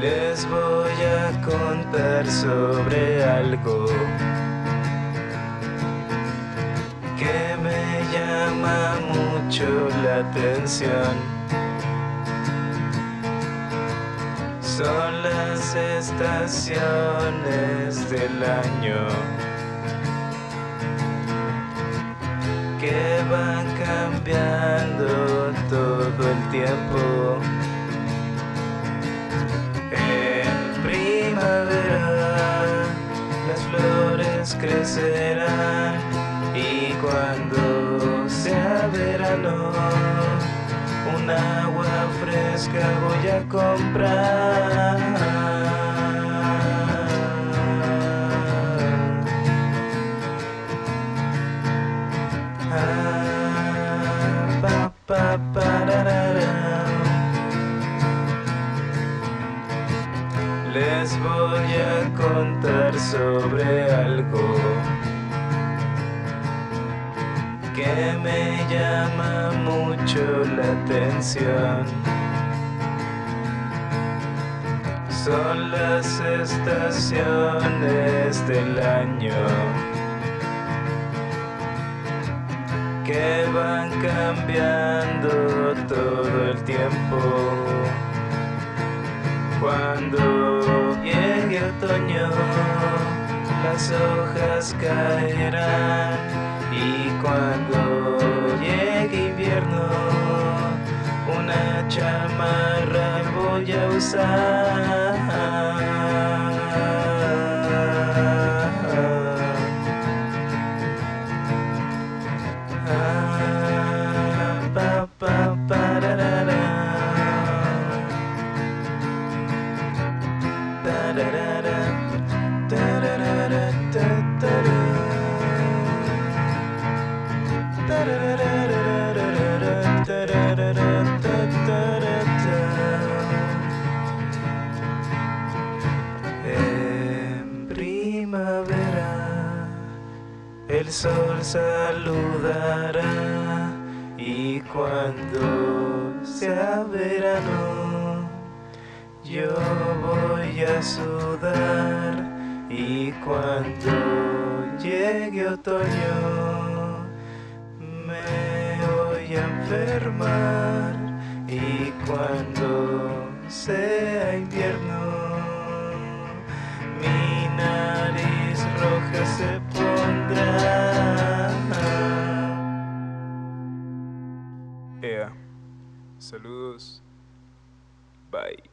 Les voy a contar sobre algo que me llama mucho la atención. Son las estaciones del año que van cambiando todo el tiempo. Crecerán y cuando sea verano un agua fresca voy a comprar. Les voy a contar sobre algo que me llama mucho la atención. Son las estaciones del año que van cambiando todo el tiempo. Las hojas caerán y cuando llegue invierno, una chamarra voy a usar. Ah, pa, pa, el sol saludará y cuando sea verano yo voy a sudar y cuando llegue otoño me voy a enfermar y cuando sea invierno mi nariz roja se Saludos. Bye.